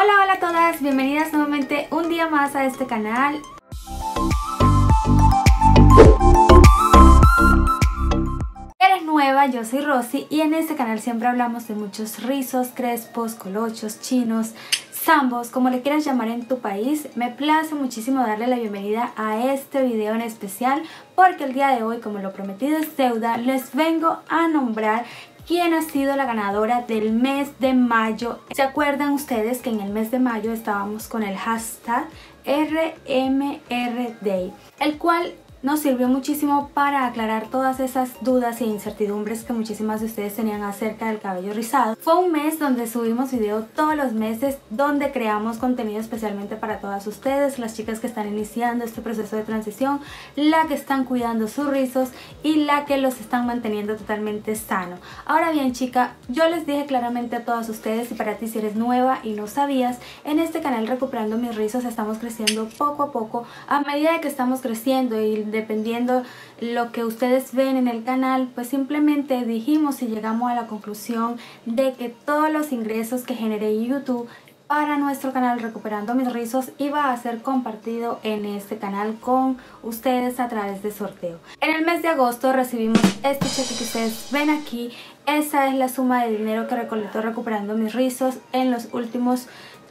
Hola, hola a todas, bienvenidas nuevamente un día más a este canal. Eres nueva, yo soy Rosy y en este canal siempre hablamos de muchos rizos, crespos, colochos, chinos, zambos, como le quieras llamar en tu país. Me place muchísimo darle la bienvenida a este video en especial porque el día de hoy, como lo prometido es deuda, les vengo a nombrar quién ha sido la ganadora del mes de mayo. ¿Se acuerdan ustedes que en el mes de mayo estábamos con el hashtag RMRDay, el cual nos sirvió muchísimo para aclarar todas esas dudas e incertidumbres que muchísimas de ustedes tenían acerca del cabello rizado. Fue un mes donde subimos video todos los meses, donde creamos contenido especialmente para todas ustedes, las chicas que están iniciando este proceso de transición, la que están cuidando sus rizos y la que los están manteniendo totalmente sano. Ahora bien chica, yo les dije claramente a todas ustedes y para ti si eres nueva y no sabías, en este canal Recuperando Mis Rizos estamos creciendo poco a poco a medida que estamos creciendo y dependiendo lo que ustedes ven en el canal, pues simplemente dijimos y llegamos a la conclusión de que todos los ingresos que generé YouTube para nuestro canal Recuperando Mis Rizos iba a ser compartido en este canal con ustedes a través de sorteo. En el mes de agosto recibimos este cheque que ustedes ven aquí. Esa es la suma de dinero que recolectó Recuperando Mis Rizos en los últimos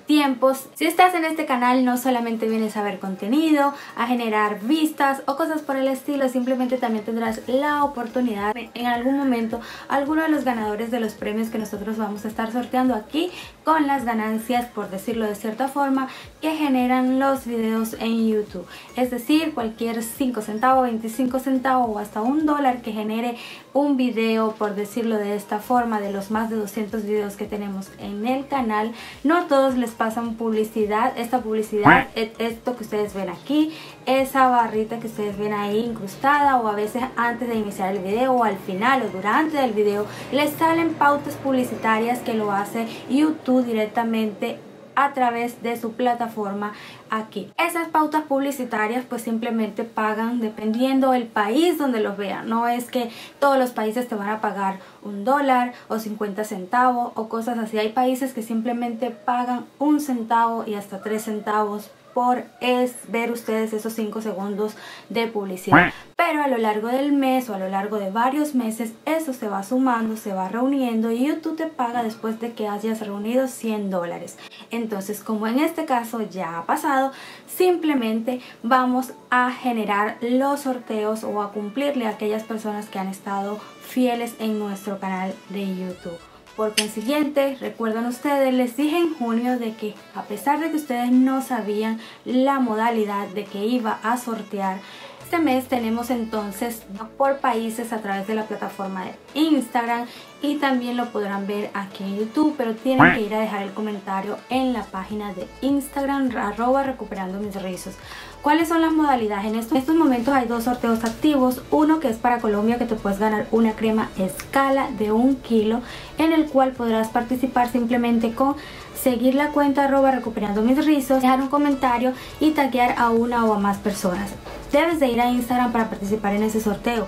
tiempos. Si estás en este canal no solamente vienes a ver contenido, a generar vistas o cosas por el estilo, simplemente también tendrás la oportunidad en algún momento alguno de los ganadores de los premios que nosotros vamos a estar sorteando aquí con las ganancias, por decirlo de cierta forma, que generan los videos en YouTube. Es decir, cualquier 5 centavos, 25 centavos o hasta un dólar que genere un video, por decirlo de esta forma, de los más de 200 videos que tenemos en el canal, no a todos les pasan publicidad. Esta publicidad es esto que ustedes ven aquí, esa barrita que ustedes ven ahí incrustada o a veces antes de iniciar el video o al final o durante el video les salen pautas publicitarias que lo hace YouTube directamente a través de su plataforma aquí. Esas pautas publicitarias pues simplemente pagan dependiendo el país donde los vean. No es que todos los países te van a pagar un dólar o 50 centavos o cosas así. Hay países que simplemente pagan un centavo y hasta tres centavos por es ver ustedes esos 5 segundos de publicidad. Pero a lo largo del mes o a lo largo de varios meses eso se va sumando, se va reuniendo y YouTube te paga después de que hayas reunido 100 dólares. Entonces como en este caso ya ha pasado, simplemente vamos a generar los sorteos o a cumplirle a aquellas personas que han estado fieles en nuestro canal de YouTube. Por consiguiente, recuerdan ustedes, les dije en junio de que a pesar de que ustedes no sabían la modalidad de que iba a sortear, este mes tenemos entonces por países a través de la plataforma de Instagram y también lo podrán ver aquí en YouTube, pero tienen que ir a dejar el comentario en la página de Instagram arroba recuperando mis rizos. ¿Cuáles son las modalidades? En estos, en estos, momentos hay dos sorteos activos. Uno que es para Colombia que te puedes ganar una crema escala de un kilo en el cual podrás participar simplemente con seguir la cuenta arroba recuperando mis rizos, dejar un comentario y taguear a una o a más personas. Debes de ir a Instagram para participar en ese sorteo.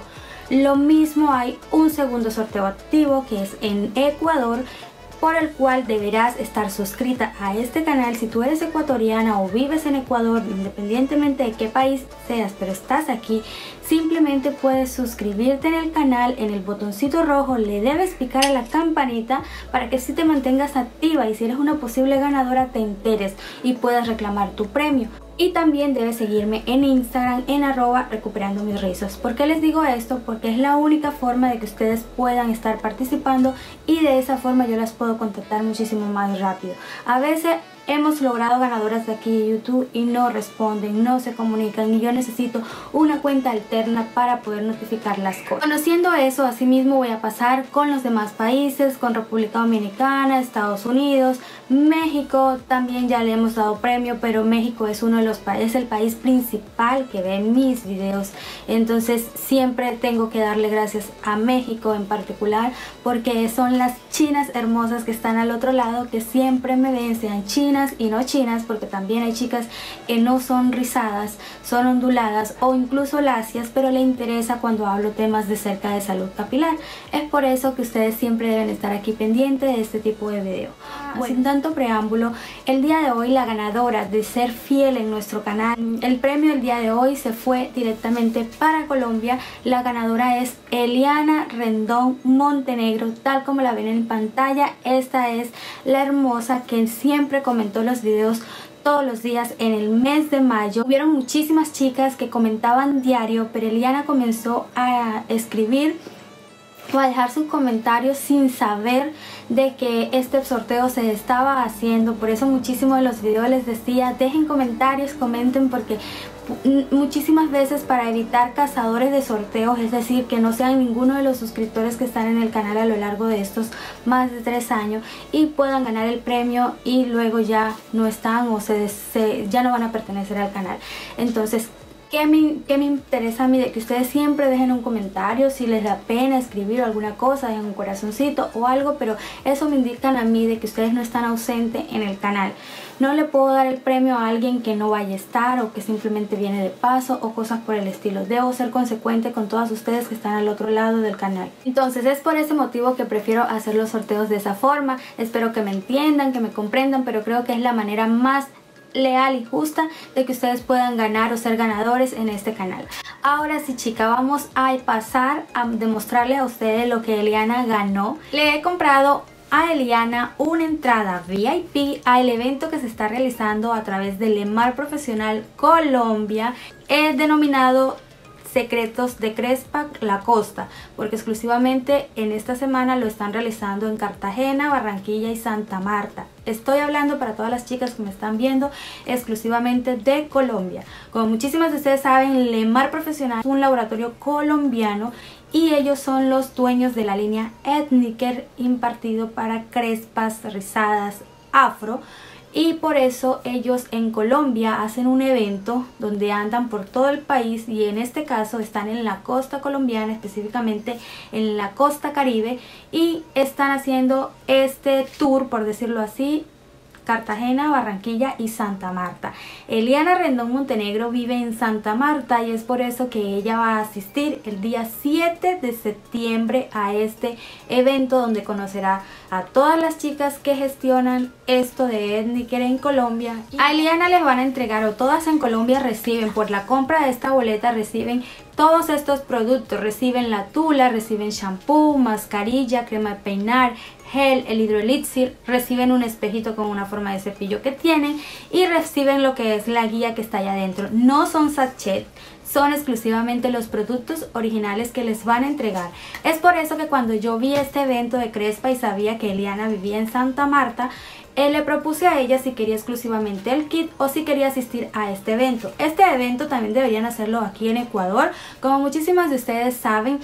Lo mismo hay un segundo sorteo activo que es en Ecuador por el cual deberás estar suscrita a este canal si tú eres ecuatoriana o vives en Ecuador, independientemente de qué país seas, pero estás aquí, simplemente puedes suscribirte en el canal, en el botoncito rojo, le debes picar a la campanita para que así te mantengas activa y si eres una posible ganadora te enteres y puedas reclamar tu premio. Y también debes seguirme en Instagram en arroba recuperando mis rizos. ¿Por qué les digo esto? Porque es la única forma de que ustedes puedan estar participando y de esa forma yo las puedo contactar muchísimo más rápido. A veces hemos logrado ganadoras de aquí de YouTube y no responden, no se comunican y yo necesito una cuenta alterna para poder notificar las cosas. Conociendo eso, asimismo voy a pasar con los demás países, con República Dominicana, Estados Unidos, México, también ya le hemos dado premio, pero México es uno de los países, el país principal que ve mis videos, entonces siempre tengo que darle gracias a México en particular, porque son las chinas hermosas que están al otro lado, que siempre me ven, sean chinas, y no chinas, porque también hay chicas que no son rizadas, son onduladas o incluso lacias, pero le interesa cuando hablo temas de cerca de salud capilar. Es por eso que ustedes siempre deben estar aquí pendientes de este tipo de video. Sin tanto preámbulo, el día de hoy la ganadora de ser fiel en nuestro canal, el premio el día de hoy se fue directamente para Colombia. La ganadora es Eliana Rendón Montenegro, tal como la ven en pantalla. Esta es la hermosa que siempre comentó los videos todos los días en el mes de mayo. Hubieron muchísimas chicas que comentaban diario, pero Eliana comenzó a escribir o a dejar sus comentarios sin saber de que este sorteo se estaba haciendo. Por eso muchísimos de los videos les decía, dejen comentarios, comenten porque muchísimas veces para evitar cazadores de sorteos, es decir, que no sean ninguno de los suscriptores que están en el canal a lo largo de estos más de tres años y puedan ganar el premio y luego ya no están o se, ya no van a pertenecer al canal. Entonces, ¿Qué me, me, interesa a mí? De que ustedes siempre dejen un comentario si les da pena escribir alguna cosa, dejen un corazoncito o algo, pero eso me indican a mí de que ustedes no están ausentes en el canal. No le puedo dar el premio a alguien que no vaya a estar o que simplemente viene de paso o cosas por el estilo. Debo ser consecuente con todas ustedes que están al otro lado del canal. Entonces es por ese motivo que prefiero hacer los sorteos de esa forma. Espero que me entiendan, que me comprendan, pero creo que es la manera más leal y justa de que ustedes puedan ganar o ser ganadores en este canal. Ahora sí chica, vamos a pasar a demostrarle a ustedes lo que Eliana ganó. Le he comprado a Eliana una entrada VIP al evento que se está realizando a través del Lemar Profesional Colombia, es denominado Secretos de Crespa La Costa, porque exclusivamente en esta semana lo están realizando en Cartagena, Barranquilla y Santa Marta. Estoy hablando para todas las chicas que me están viendo exclusivamente de Colombia. Como muchísimas de ustedes saben, Lemar Profesional es un laboratorio colombiano y ellos son los dueños de la línea Ethniker impartido para crespas, rizadas, afro y por eso ellos en Colombia hacen un evento donde andan por todo el país y en este caso están en la costa colombiana, específicamente en la costa caribe y están haciendo este tour, por decirlo así, Cartagena, Barranquilla y Santa Marta. Eliana Rendón Montenegro vive en Santa Marta y es por eso que ella va a asistir el día 7 de septiembre a este evento donde conocerá a todas las chicas que gestionan esto de Ethniker en Colombia. A Eliana les van a entregar o todas en Colombia reciben por la compra de esta boleta reciben todos estos productos. Reciben la tula, reciben shampoo, mascarilla, crema de peinar, gel, el hidroelixir, reciben un espejito con una forma de cepillo que tienen y reciben lo que es la guía que está allá adentro. No son sachet, son exclusivamente los productos originales que les van a entregar. Es por eso que cuando yo vi este evento de Crespa y sabía que Eliana vivía en Santa Marta, él le propuse a ella si quería exclusivamente el kit o si quería asistir a este evento. Este evento también deberían hacerlo aquí en Ecuador. Como muchísimas de ustedes saben,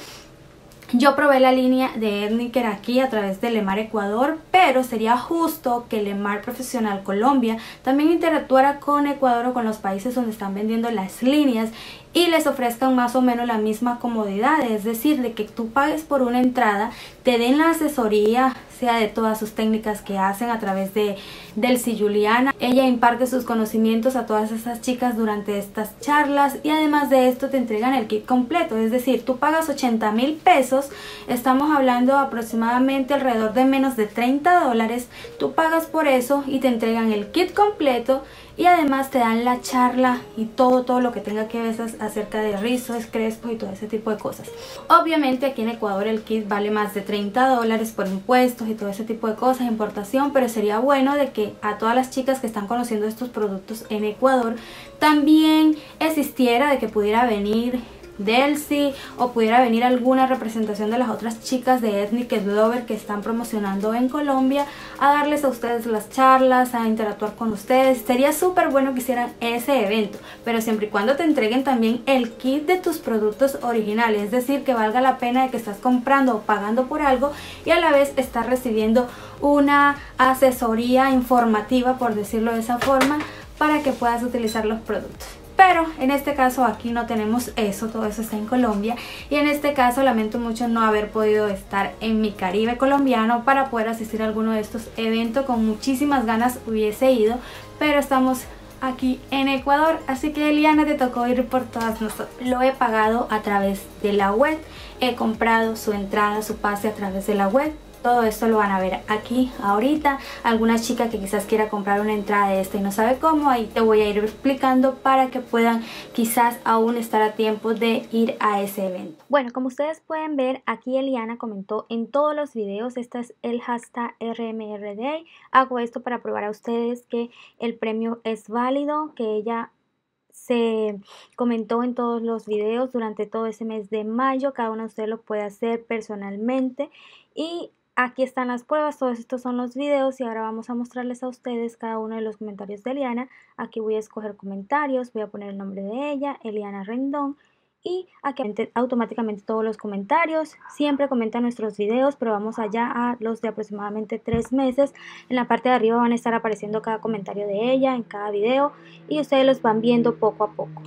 yo probé la línea de Ethniker aquí a través de Lemar Ecuador, pero sería justo que Lemar Profesional Colombia también interactuara con Ecuador o con los países donde están vendiendo las líneas y les ofrezcan más o menos la misma comodidad, es decir, de que tú pagues por una entrada, te den la asesoría, sea de todas sus técnicas que hacen a través de del Juliana. Ella imparte sus conocimientos a todas esas chicas durante estas charlas y además de esto te entregan el kit completo, es decir, tú pagas 80 mil pesos, estamos hablando aproximadamente alrededor de menos de 30 dólares, tú pagas por eso y te entregan el kit completo y además te dan la charla y todo todo lo que tenga que ver acerca de rizos, crespos y todo ese tipo de cosas. Obviamente aquí en Ecuador el kit vale más de 30 dólares por impuestos y todo ese tipo de cosas, importación, pero sería bueno de que a todas las chicas que están conociendo estos productos en Ecuador también existiera de que pudiera venir Delcy o pudiera venir alguna representación de las otras chicas de Ethnic Lover que están promocionando en Colombia a darles a ustedes las charlas, a interactuar con ustedes. Sería súper bueno que hicieran ese evento, pero siempre y cuando te entreguen también el kit de tus productos originales, es decir, que valga la pena de que estás comprando o pagando por algo y a la vez estás recibiendo una asesoría informativa, por decirlo de esa forma, para que puedas utilizar los productos. Pero en este caso aquí no tenemos eso, todo eso está en Colombia y en este caso lamento mucho no haber podido estar en mi Caribe colombiano para poder asistir a alguno de estos eventos. Con muchísimas ganas hubiese ido, pero estamos aquí en Ecuador, así que Eliana te tocó ir por todas nosotros. Lo he pagado a través de la web, he comprado su entrada, su pase a través de la web todo esto lo van a ver aquí ahorita. Alguna chica que quizás quiera comprar una entrada de esta y no sabe cómo, ahí te voy a ir explicando para que puedan quizás aún estar a tiempo de ir a ese evento. Bueno, como ustedes pueden ver, aquí Eliana comentó en todos los videos, este es el hashtag RMRD. Hago esto para probar a ustedes que el premio es válido, que ella se comentó en todos los videos durante todo ese mes de mayo. Cada uno de ustedes lo puede hacer personalmente. Y aquí están las pruebas. Todos estos son los videos. Y ahora vamos a mostrarles a ustedes cada uno de los comentarios de Eliana. Aquí voy a escoger comentarios. Voy a poner el nombre de ella, Eliana Rendón y aquí automáticamente todos los comentarios. Siempre comenta nuestros videos, pero vamos allá a los de aproximadamente tres meses. En la parte de arriba van a estar apareciendo cada comentario de ella en cada video y ustedes los van viendo poco a poco.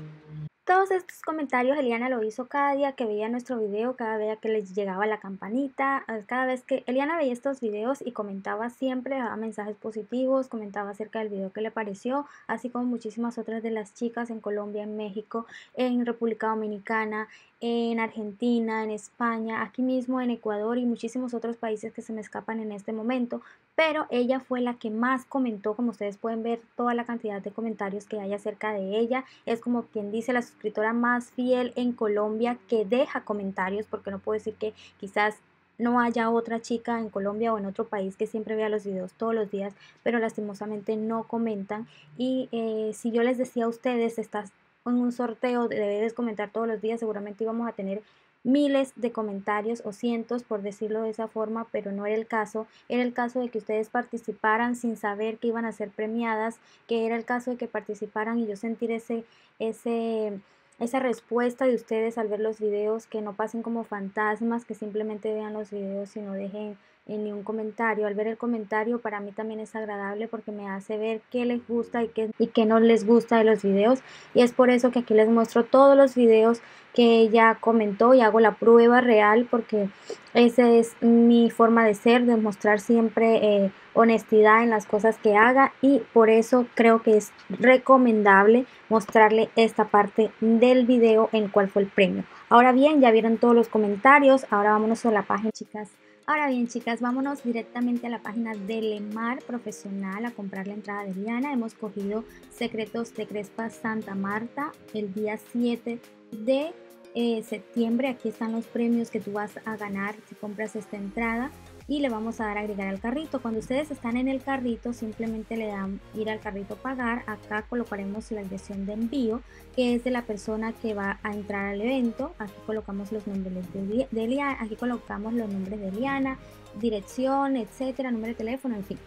Todos estos comentarios Eliana lo hizo cada día que veía nuestro video, cada vez que les llegaba la campanita, cada vez que Eliana veía estos videos y comentaba siempre, daba mensajes positivos, comentaba acerca del video que le pareció, así como muchísimas otras de las chicas en Colombia, en México, en República Dominicana, en Argentina, en España, aquí mismo en Ecuador y muchísimos otros países que se me escapan en este momento, pero ella fue la que más comentó, como ustedes pueden ver toda la cantidad de comentarios que hay acerca de ella, es como quien dice la suscriptora más fiel en Colombia que deja comentarios, porque no puedo decir que quizás no haya otra chica en Colombia o en otro país que siempre vea los videos todos los días, pero lastimosamente no comentan. Y eh, si yo les decía a ustedes, estás en un sorteo, debes comentar todos los días, seguramente íbamos a tener miles de comentarios o cientos por decirlo de esa forma, pero no era el caso. Era el caso de que ustedes participaran sin saber que iban a ser premiadas, que era el caso de que participaran y yo sentir ese, ese, esa respuesta de ustedes al ver los videos, que no pasen como fantasmas, que simplemente vean los videos y no dejen en ningún comentario. Al ver el comentario para mí también es agradable porque me hace ver qué les gusta y qué, y qué no les gusta de los videos. Y es por eso que aquí les muestro todos los videos que ella comentó y hago la prueba real porque esa es mi forma de ser, de mostrar siempre eh, honestidad en las cosas que haga y por eso creo que es recomendable mostrarle esta parte del video en cuál fue el premio. Ahora bien, ya vieron todos los comentarios, ahora vámonos a la página chicas Ahora bien, chicas, vámonos directamente a la página de Lemar Profesional a comprar la entrada de Diana. Hemos cogido Secretos de Crespa Santa Marta el día 7 de eh, septiembre. Aquí están los premios que tú vas a ganar si compras esta entrada y le vamos a dar a agregar al carrito. Cuando ustedes están en el carrito, simplemente le dan ir al carrito pagar. Acá colocaremos la dirección de envío, que es de la persona que va a entrar al evento. Aquí colocamos los nombres de, de Liana, aquí colocamos los nombres de Liana, dirección, etcétera, número de teléfono, en fin.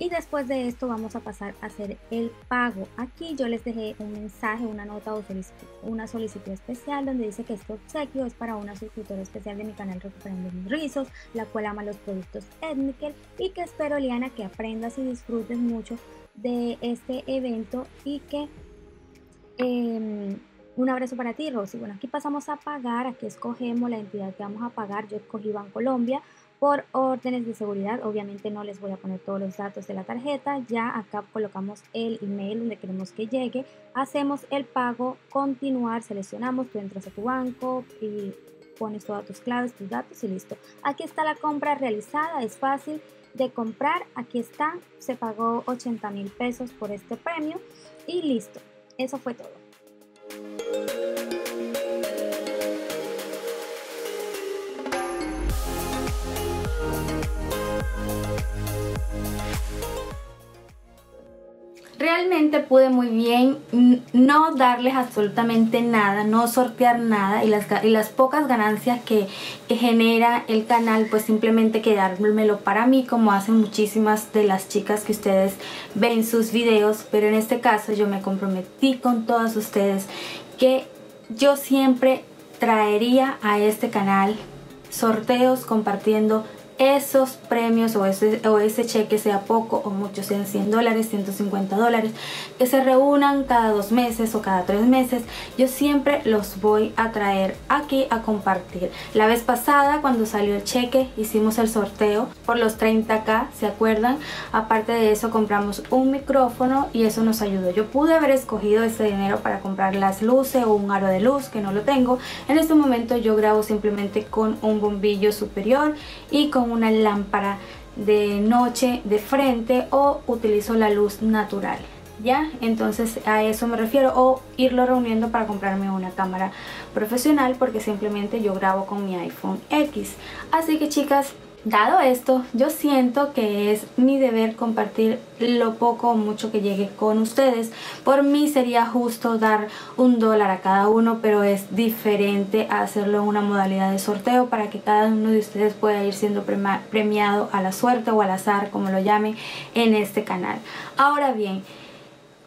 Y después de esto vamos a pasar a hacer el pago. Aquí yo les dejé un mensaje, una nota o una solicitud especial donde dice que este obsequio es para una suscriptora especial de mi canal Recuperando mis Rizos, la cual ama los productos Ednikel y que espero, Liana, que aprendas y disfrutes mucho de este evento y que... Em, un abrazo para ti, Rosy. Bueno, aquí pasamos a pagar, aquí escogemos la entidad que vamos a pagar. Yo escogí Colombia por órdenes de seguridad. Obviamente no les voy a poner todos los datos de la tarjeta. Ya acá colocamos el email donde queremos que llegue. Hacemos el pago, continuar, seleccionamos, tú entras a tu banco y pones todas tus claves, tus datos y listo. Aquí está la compra realizada, es fácil de comprar. Aquí está, se pagó 80 mil pesos por este premio y listo. Eso fue todo. Pude muy bien no darles absolutamente nada, no sortear nada y las, y las pocas ganancias que, genera el canal pues simplemente quedármelo para mí como hacen muchísimas de las chicas que ustedes ven sus videos. Pero en este caso yo me comprometí con todas ustedes que yo siempre traería a este canal sorteos compartiendo esos premios o ese, cheque sea poco o mucho, sean 100 dólares, 150 dólares, que se reúnan cada dos meses o cada tres meses, yo siempre los voy a traer aquí a compartir. La vez pasada cuando salió el cheque hicimos el sorteo por los 30k, ¿se acuerdan? Aparte de eso compramos un micrófono y eso nos ayudó. Yo pude haber escogido ese dinero para comprar las luces o un aro de luz que no lo tengo. En este momento yo grabo simplemente con un bombillo superior y con una lámpara de noche de frente o utilizo la luz natural. ¿Ya? Entonces a eso me refiero o irlo reuniendo para comprarme una cámara profesional porque simplemente yo grabo con mi iPhone X. Así que chicas, Dado esto, yo siento que es mi deber compartir lo poco o mucho que llegue con ustedes. Por mí sería justo dar un dólar a cada uno, pero es diferente hacerlo en una modalidad de sorteo para que cada uno de ustedes pueda ir siendo premiado a la suerte o al azar, como lo llamen, en este canal. Ahora bien,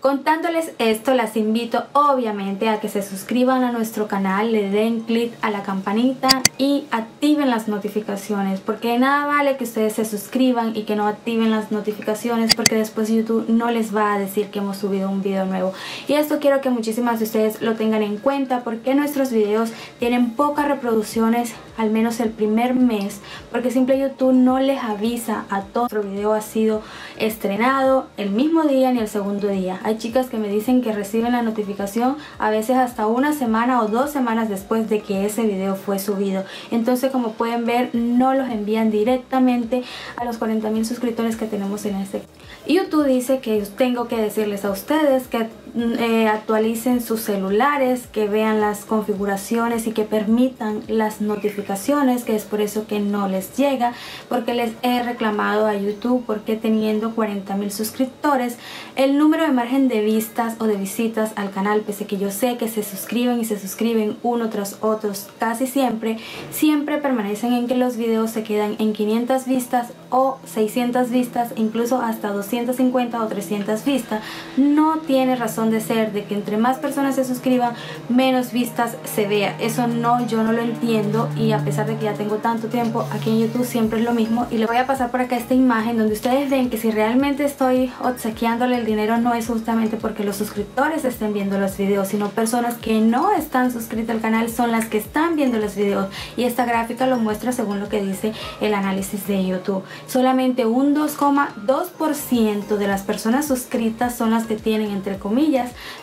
Contándoles esto, las invito obviamente a que se suscriban a nuestro canal, le den clic a la campanita y activen las notificaciones porque nada vale que ustedes se suscriban y que no activen las notificaciones porque después YouTube no les va a decir que hemos subido un video nuevo. Y esto quiero que muchísimas de ustedes lo tengan en cuenta porque nuestros videos tienen pocas reproducciones al menos el primer mes porque simple YouTube no les avisa a todo nuestro video ha sido estrenado el mismo día ni el segundo día chicas que me dicen que reciben la notificación a veces hasta una semana o dos semanas después de que ese video fue subido. Entonces como pueden ver no los envían directamente a los 40 mil suscriptores que tenemos en este. YouTube dice que tengo que decirles a ustedes que eh, actualicen sus celulares, que vean las configuraciones y que permitan las notificaciones, que es por eso que no les llega, porque les he reclamado a YouTube porque teniendo 40 mil suscriptores, el número de margen de vistas o de visitas al canal, pese que yo sé que se suscriben y se suscriben uno tras otros casi siempre, siempre permanecen en que los videos se quedan en 500 vistas o 600 vistas, incluso hasta 250 o 300 vistas. No tiene razón de ser de que entre más personas se suscriban, menos vistas se vea. Eso no, yo no lo entiendo y a pesar de que ya tengo tanto tiempo aquí en YouTube siempre es lo mismo. Y le voy a pasar por acá esta imagen donde ustedes ven que si realmente estoy obsequiándole el dinero no es justamente porque los suscriptores estén viendo los videos, sino personas que no están suscritas al canal son las que están viendo los videos. Y esta gráfica lo muestra según lo que dice el análisis de YouTube. Solamente un 2,2% de las personas suscritas son las que tienen entre comillas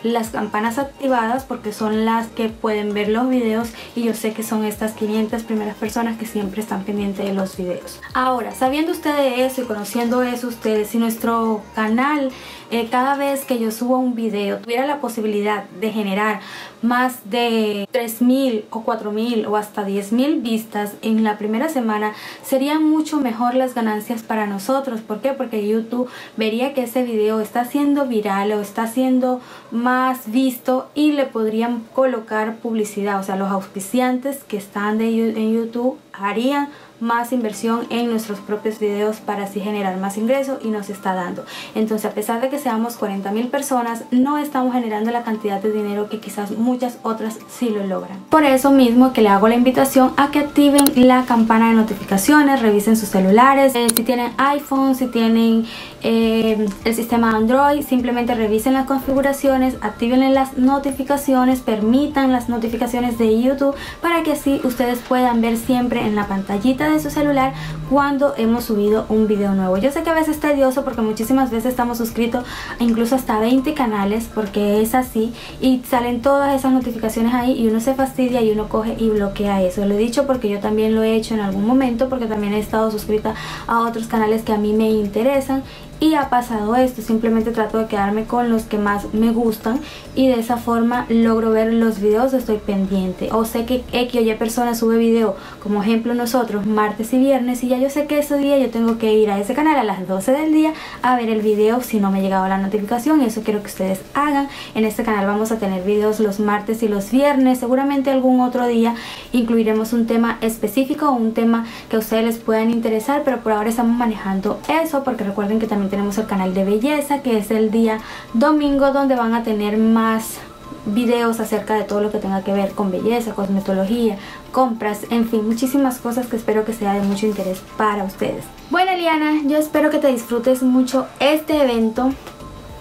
las campanas activadas porque son las que pueden ver los videos y yo sé que son estas 500 primeras personas que siempre están pendientes de los videos. Ahora, sabiendo ustedes eso y conociendo eso ustedes, si nuestro canal eh, cada vez que yo subo un video tuviera la posibilidad de generar más de 3.000 o 4.000 o hasta 10.000 vistas en la primera semana, serían mucho mejor las ganancias para nosotros. ¿Por qué? Porque YouTube vería que ese video está siendo viral o está siendo más visto y le podrían colocar publicidad. O sea, los auspiciantes que están de, en YouTube harían más inversión en nuestros propios videos para así generar más ingreso y nos está dando. Entonces a pesar de que seamos 40 mil personas, no estamos generando la cantidad de dinero que quizás muchas otras sí lo logran. Por eso mismo que le hago la invitación a que activen la campana de notificaciones, revisen sus celulares, eh, si tienen iPhone, si tienen eh, el sistema Android, simplemente revisen las configuraciones, activen las notificaciones, permitan las notificaciones de YouTube para que así ustedes puedan ver siempre en la pantallita de su celular cuando hemos subido un video nuevo. Yo sé que a veces es tedioso porque muchísimas veces estamos suscritos a incluso hasta 20 canales porque es así y salen todas esas notificaciones ahí y uno se fastidia y uno coge y bloquea eso. Lo he dicho porque yo también lo he hecho en algún momento porque también he estado suscrita a otros canales que a mí me interesan y ha pasado esto, simplemente trato de quedarme con los que más me gustan y de esa forma logro ver los videos, estoy pendiente. O sé que X o Y persona sube video, como ejemplo nosotros, martes y viernes y ya yo sé que ese día yo tengo que ir a ese canal a las 12 del día a ver el video si no me ha llegado la notificación. Y eso quiero que ustedes hagan, en este canal vamos a tener videos los martes y los viernes, seguramente algún otro día incluiremos un tema específico o un tema que a ustedes les puedan interesar, pero por ahora estamos manejando eso porque recuerden que también tenemos el canal de belleza que es el día domingo donde van a tener más videos acerca de todo lo que tenga que ver con belleza, cosmetología, compras, en fin, muchísimas cosas que espero que sea de mucho interés para ustedes. Bueno, Eliana, yo espero que te disfrutes mucho este evento.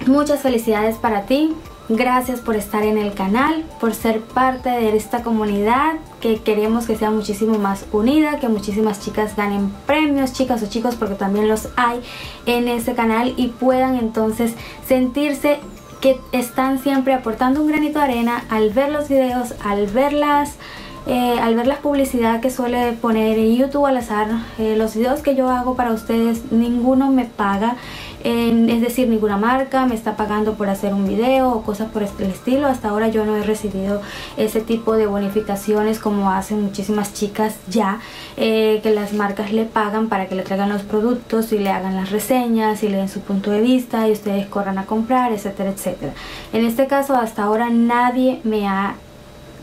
Muchas felicidades para ti. Gracias por estar en el canal, por ser parte de esta comunidad que queremos que sea muchísimo más unida, que muchísimas chicas ganen premios, chicas o chicos, porque también los hay en este canal y puedan entonces sentirse que están siempre aportando un granito de arena al ver los videos, al verlas eh, al ver la publicidad que suele poner YouTube al azar, eh, los videos que yo hago para ustedes, ninguno me paga es decir, ninguna marca me está pagando por hacer un video o cosas por este estilo. Hasta ahora yo no he recibido ese tipo de bonificaciones como hacen muchísimas chicas ya, eh, que las marcas le pagan para que le traigan los productos y le hagan las reseñas y le den su punto de vista y ustedes corran a comprar, etcétera, etcétera. En este caso hasta ahora nadie me ha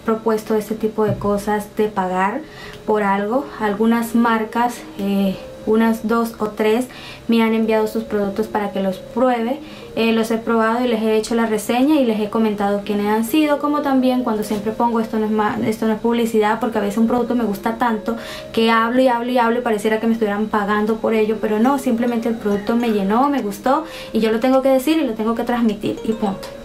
propuesto este tipo de cosas de pagar por algo. Algunas marcas eh, unas dos o tres me han enviado sus productos para que los pruebe. Eh, los he probado y les he hecho la reseña y les he comentado quiénes han sido, como también cuando siempre pongo esto no es más, esto no es publicidad porque a veces un producto me gusta tanto que hablo y hablo y hablo y pareciera que me estuvieran pagando por ello, pero no, simplemente el producto me llenó, me gustó y yo lo tengo que decir y lo tengo que transmitir y punto.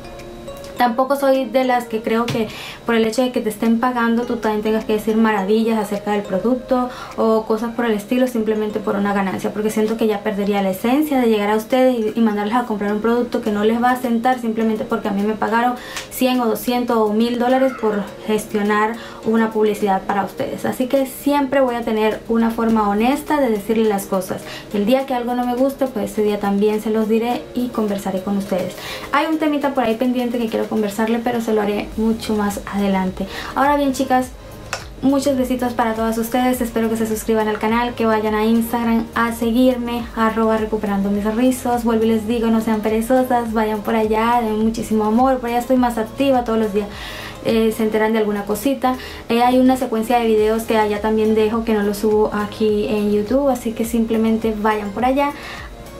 Tampoco soy de las que creo que por el hecho de que te estén pagando tú también tengas que decir maravillas acerca del producto o cosas por el estilo simplemente por una ganancia porque siento que ya perdería la esencia de llegar a ustedes y, mandarles a comprar un producto que no les va a sentar simplemente porque a mí me pagaron 100 o 200 o 1000 dólares por gestionar una publicidad para ustedes. Así que siempre voy a tener una forma honesta de decirles las cosas. El día que algo no me guste, pues ese día también se los diré y conversaré con ustedes. Hay un temita por ahí pendiente que quiero conversarle, pero se lo haré mucho más adelante. Ahora bien, chicas, muchos besitos para todas ustedes. Espero que se suscriban al canal, que vayan a Instagram a seguirme, arroba recuperando mis rizos. Vuelvo y les digo, no sean perezosas, vayan por allá, den muchísimo amor. Por allá estoy más activa todos los días. Eh, se enteran de alguna cosita eh, hay una secuencia de videos que allá también dejo que no lo subo aquí en youtube así que simplemente vayan por allá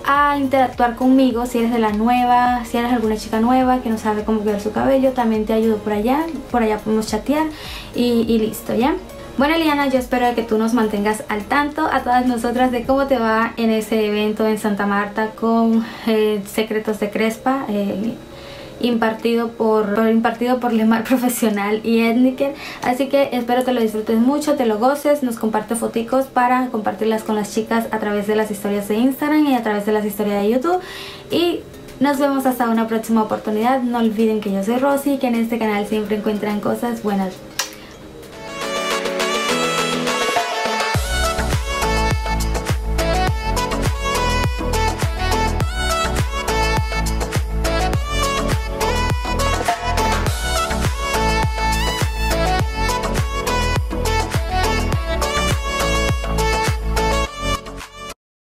a interactuar conmigo si eres de la nueva, si eres alguna chica nueva que no sabe cómo quedar su cabello, también te ayudo por allá, por allá podemos chatear y, listo, ¿ya? Bueno Eliana, yo espero que tú nos mantengas al tanto a todas nosotras de cómo te va en ese evento en Santa Marta con eh, Secretos de Crespa. Eh, impartido por, impartido por Lemar Profesional y Etniker. Así que espero que lo disfrutes mucho, te lo goces, nos comparte foticos para compartirlas con las chicas a través de las historias de Instagram y a través de las historias de YouTube. Y nos vemos hasta una próxima oportunidad. No olviden que yo soy Rosy y que en este canal siempre encuentran cosas buenas